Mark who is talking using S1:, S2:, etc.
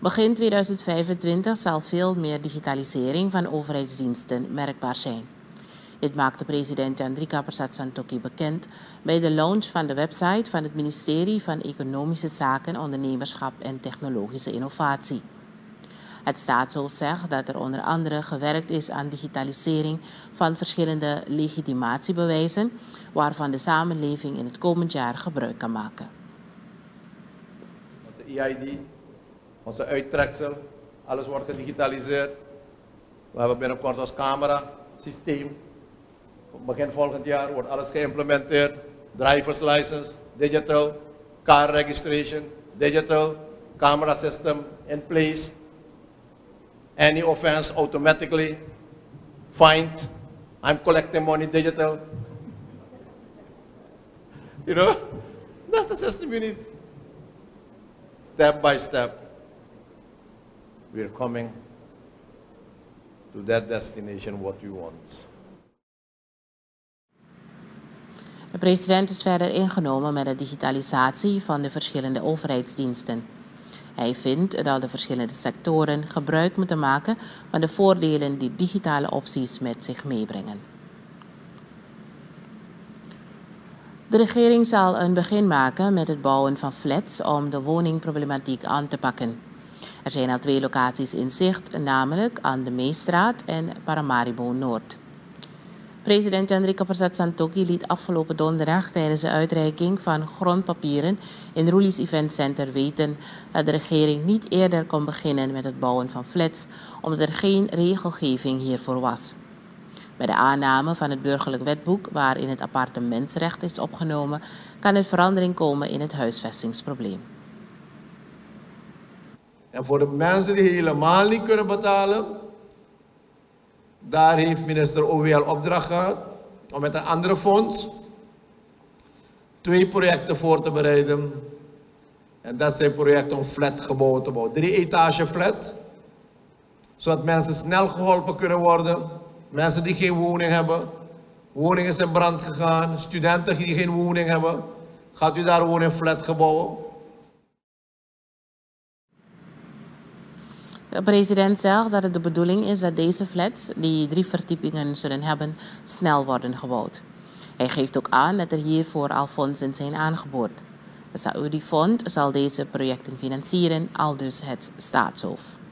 S1: Begin 2025 zal veel meer digitalisering van overheidsdiensten merkbaar zijn. Dit maakte president Chandrika Prasad Santokhi bekend bij de launch van de website van het ministerie van Economische Zaken, Ondernemerschap en Technologische Innovatie. Het staatshoofd zegt dat er onder andere gewerkt is aan digitalisering van verschillende legitimatiebewijzen, waarvan de samenleving in het komend jaar gebruik kan maken.
S2: EID, onze uittreksel, alles wordt gedigitaliseerd. We hebben binnenkort ons camera-systeem. Begin volgend jaar wordt alles geïmplementeerd. Driver's license, digital, car registration, digital, camera system in place any offense automatically find I'm collecting money digital. You know, that's the system you need. Step by step, we're coming to that destination what we want.
S1: De president is verder ingenomen met de digitalisatie van de verschillende overheidsdiensten. Hij vindt dat de verschillende sectoren gebruik moeten maken van de voordelen die digitale opties met zich meebrengen. De regering zal een begin maken met het bouwen van flats om de woningproblematiek aan te pakken. Er zijn al twee locaties in zicht, namelijk aan de Meestraat en Paramaribo Noord. President Chandrika Prasad Santokhi liet afgelopen donderdag tijdens de uitreiking van grondpapieren in Roelies Event Center weten dat de regering niet eerder kon beginnen met het bouwen van flats omdat er geen regelgeving hiervoor was. Bij de aanname van het burgerlijk wetboek waarin het appartementsrecht is opgenomen, kan er verandering komen in het huisvestingsprobleem.
S3: En voor de mensen die helemaal niet kunnen betalen, daar heeft minister OWL opdracht gehad om met een andere fonds twee projecten voor te bereiden. En dat zijn projecten om flatgebouwen te bouwen. Drie etage flat, zodat mensen snel geholpen kunnen worden. Mensen die geen woning hebben, woningen zijn brand gegaan, studenten die geen woning hebben, gaat u daar wonen in flatgebouwen.
S1: De president zegt dat het de bedoeling is dat deze flats, die drie verdiepingen zullen hebben, snel worden gebouwd. Hij geeft ook aan dat er hiervoor al fondsen zijn aangeboden. De Saudi-fond zal deze projecten financieren, aldus het staatshoofd.